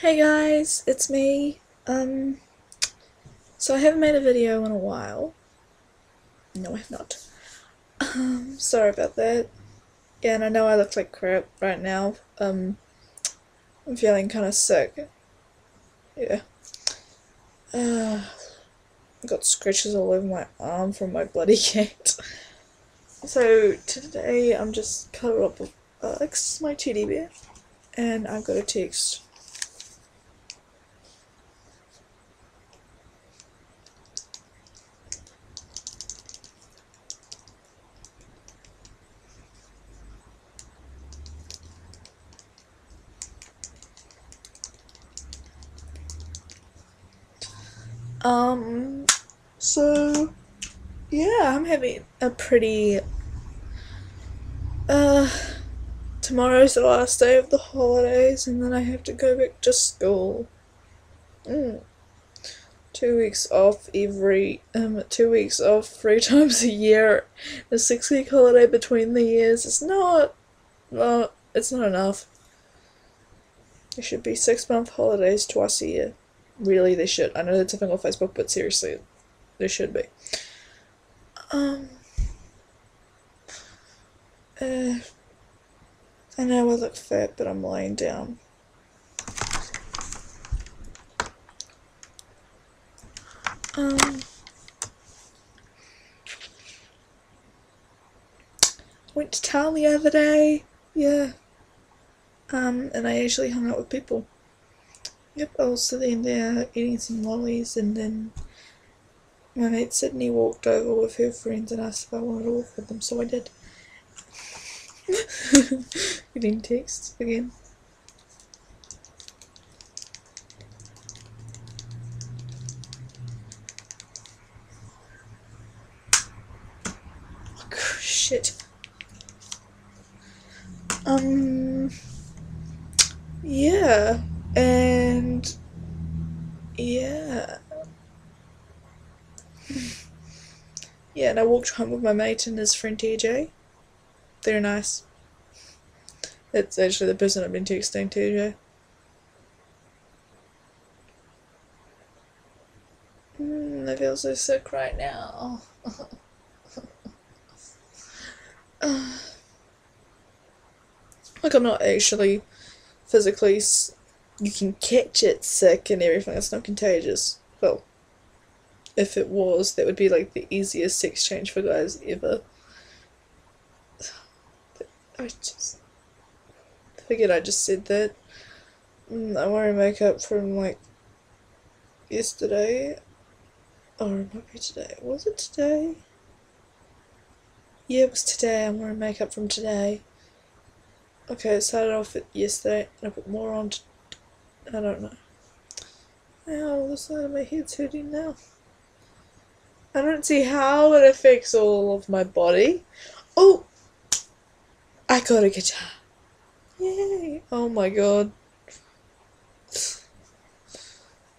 Hey guys, it's me. Um, so I haven't made a video in a while. No, I have not. Um, sorry about that. Yeah, and I know I look like crap right now. Um, I'm feeling kind of sick. Yeah. Uh, I got scratches all over my arm from my bloody cat. So today I'm just cuddled up with Alex, my teddy bear, and I've got a text Um, so, yeah, I'm having a pretty, uh, tomorrow's the last day of the holidays and then I have to go back to school. Mm. Two weeks off every, um, two weeks off three times a year. A six week holiday between the years. It's not, well, it's not enough. It should be six month holidays twice a year. Really, they should. I know that's a thing on Facebook, but seriously, they should be. Um. Uh, I know I look fat, but I'm lying down. Um. Went to town the other day. Yeah. Um, and I usually hung out with people. Yep, I was sitting there eating some lollies and then my mate Sydney walked over with her friends and asked if I wanted to walk with them, so I did. Getting texts again. Oh, shit. Um. Yeah. And yeah. Yeah, and I walked home with my mate and his friend TJ. They're nice. That's actually the person I've been texting, TJ. Mm, I feel so sick right now. like I'm not actually physically you can catch it sick and everything. It's not contagious. Well, if it was, that would be like the easiest sex change for guys ever. I just forget I just said that. Mm, I'm wearing makeup from like yesterday. Or it might be today. Was it today? Yeah, it was today. I'm wearing makeup from today. Okay, it started off at yesterday and I put more on I don't know. Ow, the side of my head's hurting now. I don't see how it affects all of my body. Oh! I got a guitar. Yay! Oh my god.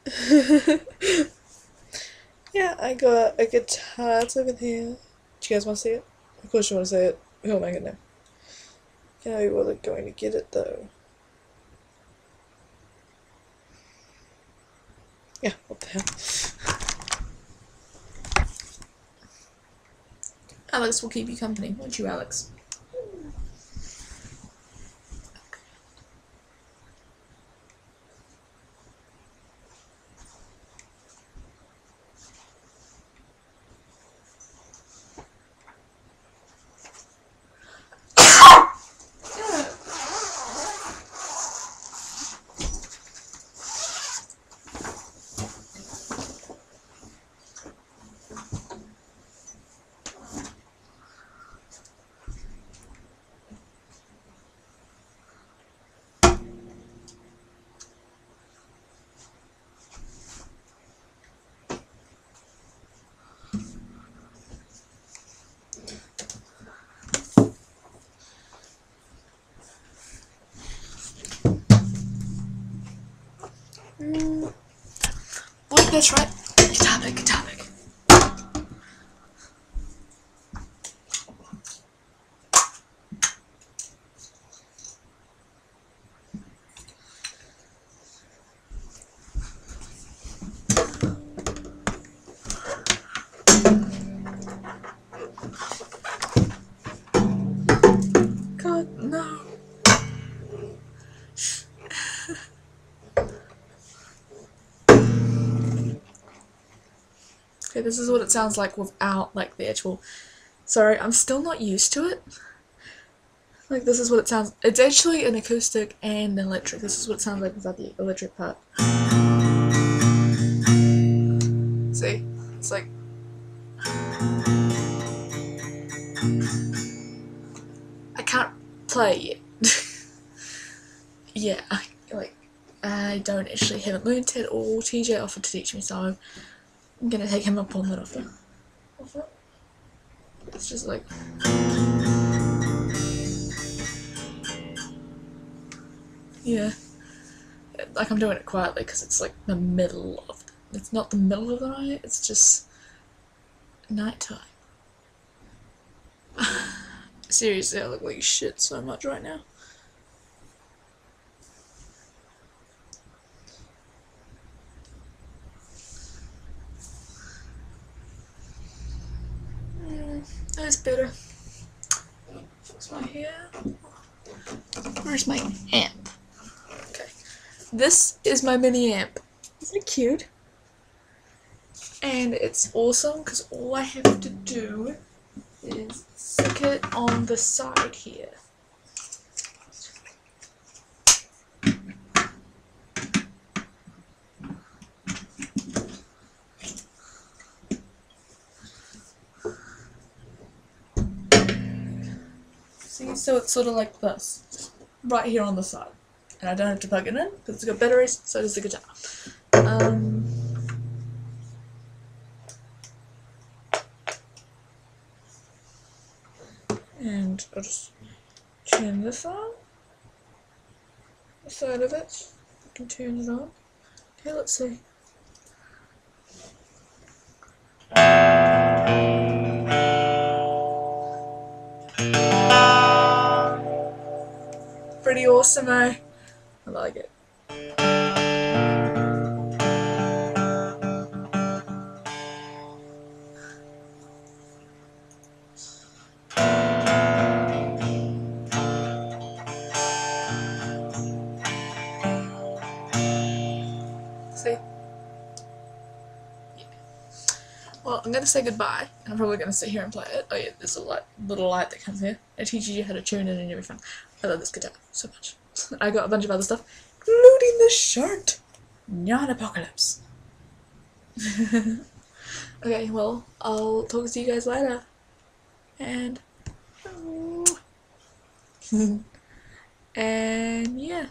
yeah, I got a guitar. It's over there. Do you guys want to see it? Of course you want to see it. Who'll make it now? Can I be bothered going to get it though? Yeah, what the hell. Alex will keep you company, won't you, Alex? that's right. Good topic, good topic. God, no. Okay, this is what it sounds like without like the actual. Sorry, I'm still not used to it. Like this is what it sounds. It's actually an acoustic and an electric. This is what it sounds like without the electric part. See, it's like. I can't play it. yeah, I, like I don't actually haven't learned it or TJ offered to teach me, so I'm gonna take him up on that offer. offer. It's just like. Yeah. Like I'm doing it quietly because it's like the middle of. The, it's not the middle of the night. It's just nighttime. Seriously, I look like shit so much right now. That's better. Fix my. Where's my amp? Okay. This is my mini amp. Isn't it cute? And it's awesome because all I have to do is stick it on the side here. See, so it's sort of like this, right here on the side. And I don't have to plug it in because it's got batteries, so does the guitar. Um, and I'll just turn this on. The side of it. I can turn it on. Okay, let's see. Awesome, eh? I like it. See? Well, I'm gonna say goodbye, and I'm probably gonna sit here and play it. Oh yeah, there's a light, little light that comes here. It teaches you how to tune in and everything. I love this guitar so much. I got a bunch of other stuff, including this shirt. Not apocalypse. okay, well, I'll talk to you guys later. And and yeah.